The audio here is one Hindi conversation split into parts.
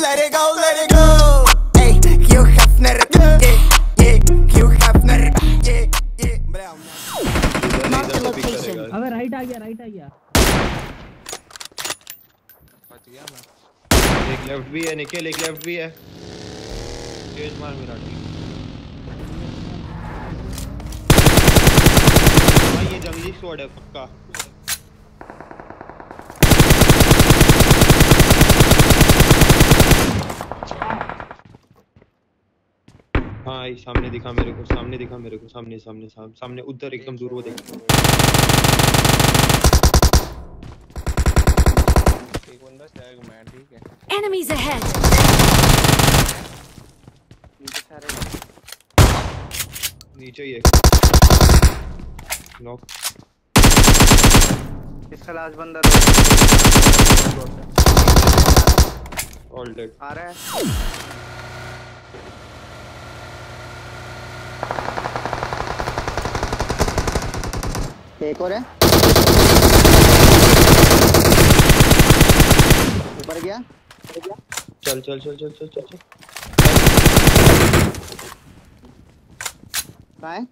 let it go, let it go. Ey, Hugh Hefner, yeah, yeah, Hugh Hefner, yeah, yeah. Bra, Mark the location. अबे राइट आ गया राइट आ गया बच गया मैं एक लेफ़्ट भी है निकल एक लेफ़्ट भी है मार मेरा टीम भाई ये जंगली स्क्वाड है पक्का हाँ ये सामने दिखा मेरे को सामने दिखा मेरे को सामने सामने सामने, सामने उधर एकदम दूर वो देख एक बंदा स्टैग मैं ठीक है। Enemies ahead. नीचे सारे। नीचे ही है। नॉक इसका लास्ट बंदा ऑल डेड आ रहा है। एक और है ऊपर गया चल चल चल चल चल चल चल कहाँ है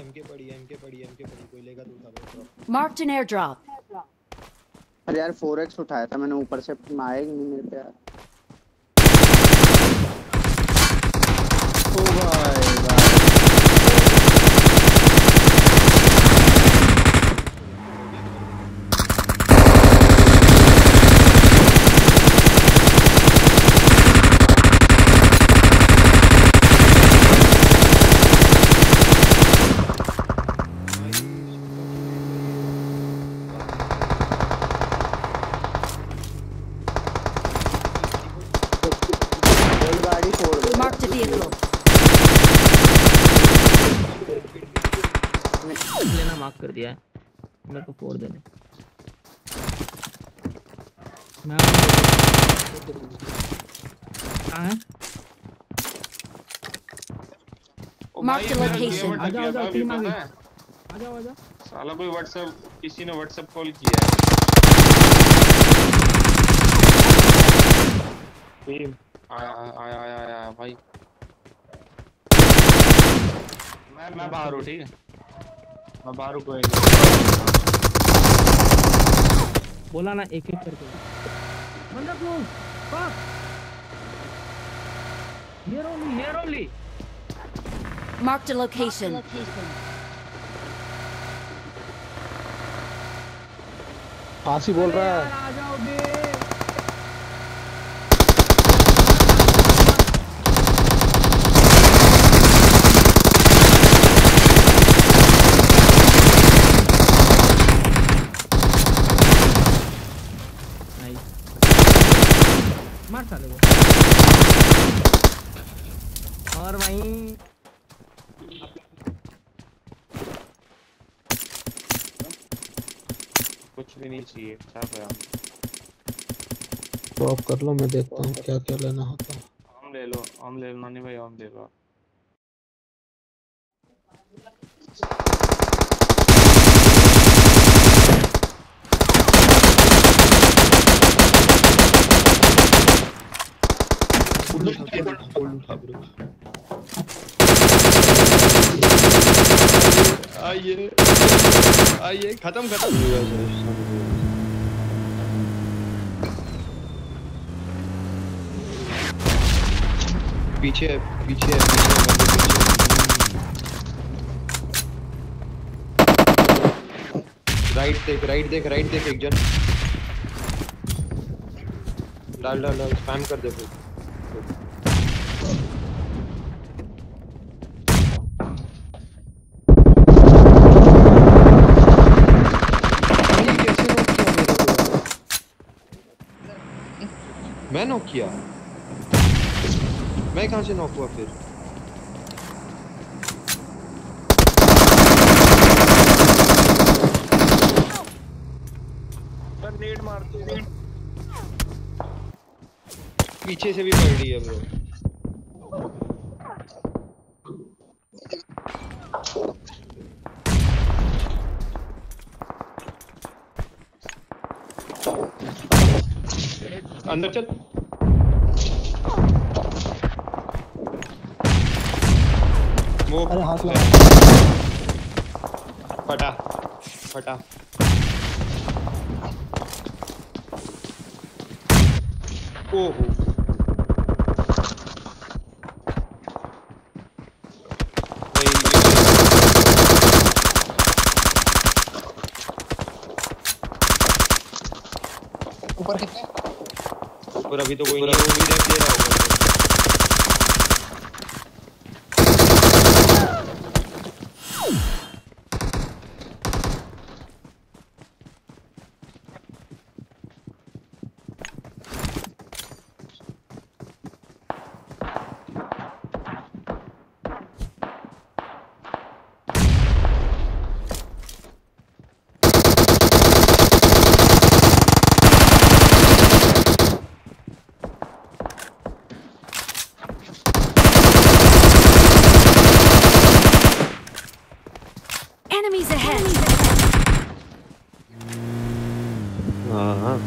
एमके पड़ी एमके पड़ी एमके पड़ी कोई लेगा तो उठा लो Marked an airdrop. अरे यार 4x उठाया था मैंने ऊपर से ही नहीं मेरे पे यार। ओ भाई भाई रेल गाड़ी फोड़ दो Marked a vehicle. लेना मार्क कर दिया है। मेरे को फोड़ देने। मैं कहाँ है? ओ Mark भाई the मेरा location. गेम अटक आजा, गया आजा, था अभी team आ गई। आ जाओ आ जाओ। साला कोई व्हाट्सएप किसी ने व्हाट्सएप कॉल किया है? टीम आया आया आया आया भाई। मैं मैं बाहर हूँ ठीक है? मैं बाहर हूँ बोला ना एक एक करके। बंदा close fuck here only here only Marked a location. आसी बोल रहा है। आ जाओ बे। मार साले को और भाई कुछ भी नहीं चाहिए क्या पे तो आप कर लो मैं देखता हूँ क्या क्या लेना होता है। आम ले लो आम ले लो नानी भाई आम ले। खत्म पीछे पीछे है है, पीछे राइट देख राइट देख राइट देख एक जन डाल डाल डाल स्पैम कर दे फिर मैं नॉक किया। मैं कहाँ से नॉक हुआ फिर? नेट मारते पीछे से भी पड़ रही है ब्रो अंदर चल। वो अरे हाथ लगा। फटा फटा। ओहो। ऊपर कितने? और अभी तो कोई नहीं है, वो भी दे रहा होगा Enemies ahead! हाँ हाँ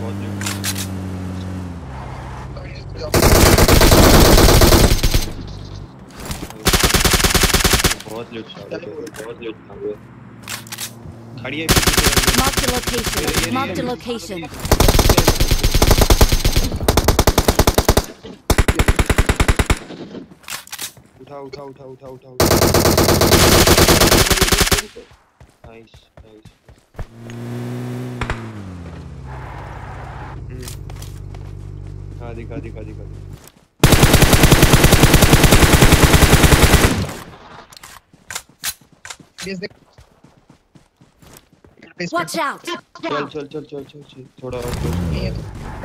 बहुत लूट बहुत लूट बहुत लूट खड़ी है। Location. उठा उठा उठा उठा उठा उठा। नाइस नाइस हाँ दिखा दिखा दिखा देख। Base Watch out! चल चल चल चल चल चल थोड़ा और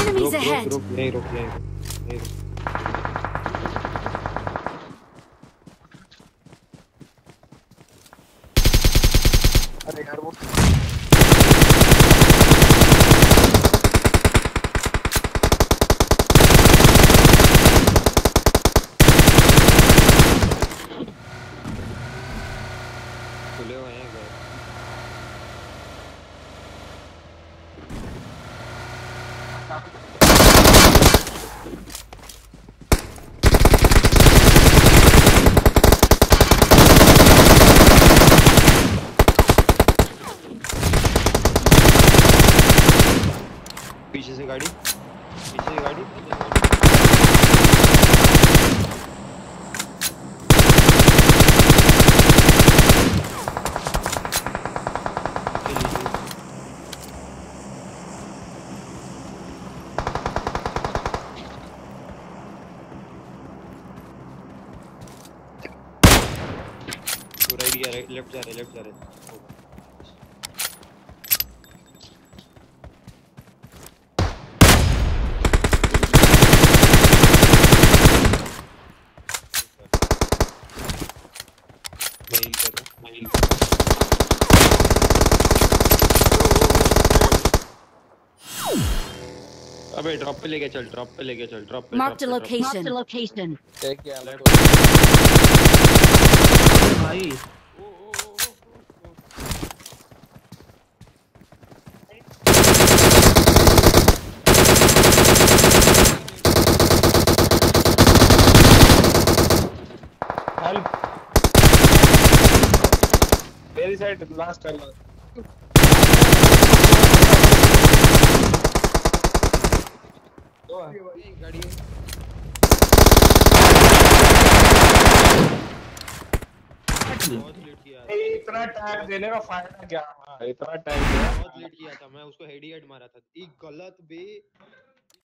Enemies ahead. रुक यहीं रुक यहीं रुक यहीं रुक अरे यार वो पीछे से गाड़ी। पीछे से गाड़ी। चलिए तो लेफ़्ट जा रहे लेफ़्ट जा रहे। अबे ड्रॉप पे लेके चल ड्रॉप पे लेके चल ड्रॉप पे mark the location mark the location देख क्या अलर्ट हो भाई। साइड लास्ट दो है। गाड़ी है। इतना टाइम देने का फ़ायदा क्या? हाँ, इतना टाइम बहुत लेट किया था मैं उसको हेड ही हेड मारा था। एक गलत बे